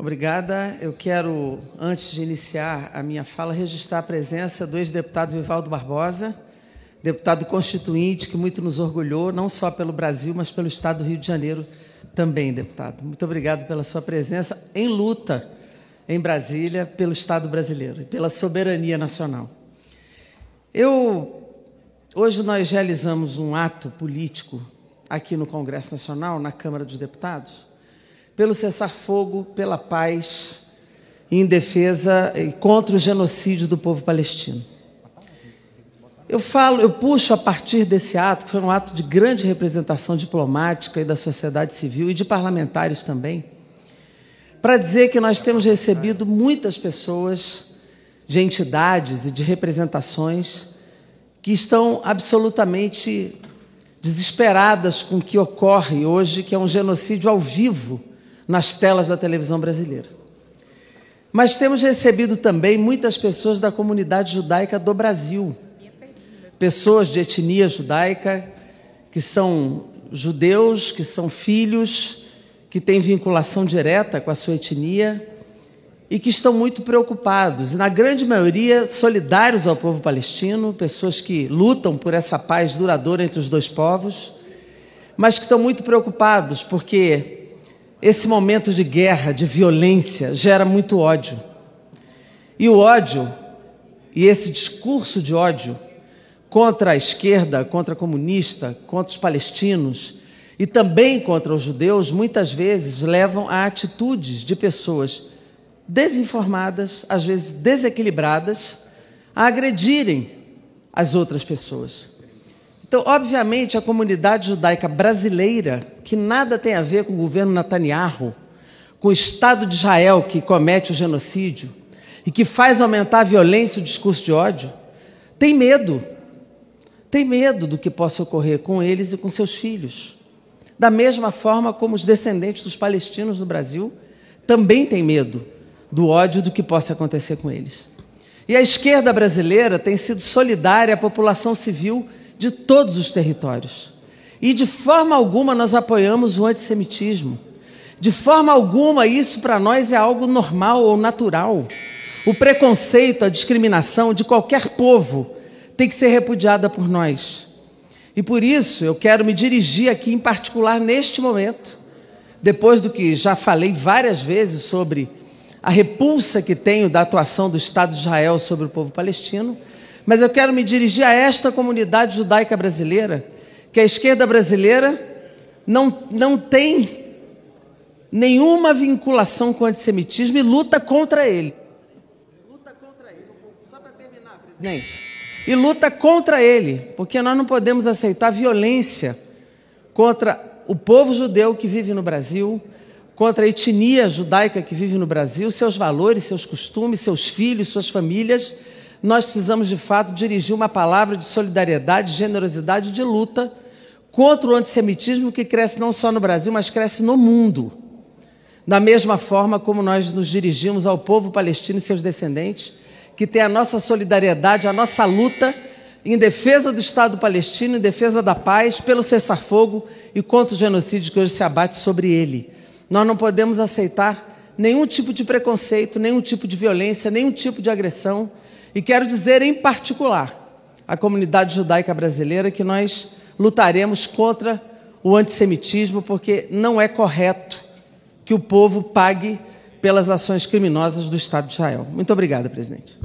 Obrigada. Eu quero, antes de iniciar a minha fala, registrar a presença do ex-deputado Vivaldo Barbosa, deputado constituinte, que muito nos orgulhou, não só pelo Brasil, mas pelo Estado do Rio de Janeiro também, deputado. Muito obrigado pela sua presença em luta em Brasília pelo Estado brasileiro e pela soberania nacional. Eu hoje nós realizamos um ato político aqui no Congresso Nacional, na Câmara dos Deputados, pelo cessar-fogo, pela paz, em defesa e contra o genocídio do povo palestino. Eu falo, eu puxo a partir desse ato, que foi um ato de grande representação diplomática e da sociedade civil e de parlamentares também para dizer que nós temos recebido muitas pessoas, de entidades e de representações que estão absolutamente desesperadas com o que ocorre hoje, que é um genocídio ao vivo nas telas da televisão brasileira. Mas temos recebido também muitas pessoas da comunidade judaica do Brasil, pessoas de etnia judaica, que são judeus, que são filhos que têm vinculação direta com a sua etnia e que estão muito preocupados, e na grande maioria solidários ao povo palestino, pessoas que lutam por essa paz duradoura entre os dois povos, mas que estão muito preocupados porque esse momento de guerra, de violência, gera muito ódio. E o ódio, e esse discurso de ódio contra a esquerda, contra a comunista, contra os palestinos, e também contra os judeus, muitas vezes levam a atitudes de pessoas desinformadas, às vezes desequilibradas, a agredirem as outras pessoas. Então, obviamente, a comunidade judaica brasileira, que nada tem a ver com o governo Netanyahu, com o Estado de Israel que comete o genocídio e que faz aumentar a violência e o discurso de ódio, tem medo. Tem medo do que possa ocorrer com eles e com seus filhos. Da mesma forma como os descendentes dos palestinos no Brasil também têm medo do ódio do que possa acontecer com eles. E a esquerda brasileira tem sido solidária à população civil de todos os territórios. E de forma alguma nós apoiamos o antissemitismo. De forma alguma isso para nós é algo normal ou natural. O preconceito, a discriminação de qualquer povo tem que ser repudiada por nós. E por isso eu quero me dirigir aqui em particular neste momento, depois do que já falei várias vezes sobre a repulsa que tenho da atuação do Estado de Israel sobre o povo palestino, mas eu quero me dirigir a esta comunidade judaica brasileira, que a esquerda brasileira não, não tem nenhuma vinculação com o antissemitismo e luta contra ele. Luta contra ele. Só para terminar, presidente e luta contra ele, porque nós não podemos aceitar violência contra o povo judeu que vive no Brasil, contra a etnia judaica que vive no Brasil, seus valores, seus costumes, seus filhos, suas famílias. Nós precisamos, de fato, dirigir uma palavra de solidariedade, generosidade, de luta contra o antissemitismo que cresce não só no Brasil, mas cresce no mundo. Da mesma forma como nós nos dirigimos ao povo palestino e seus descendentes, que tem a nossa solidariedade, a nossa luta em defesa do Estado palestino, em defesa da paz, pelo cessar-fogo e contra o genocídio que hoje se abate sobre ele. Nós não podemos aceitar nenhum tipo de preconceito, nenhum tipo de violência, nenhum tipo de agressão. E quero dizer, em particular, à comunidade judaica brasileira que nós lutaremos contra o antissemitismo, porque não é correto que o povo pague pelas ações criminosas do Estado de Israel. Muito obrigada, presidente.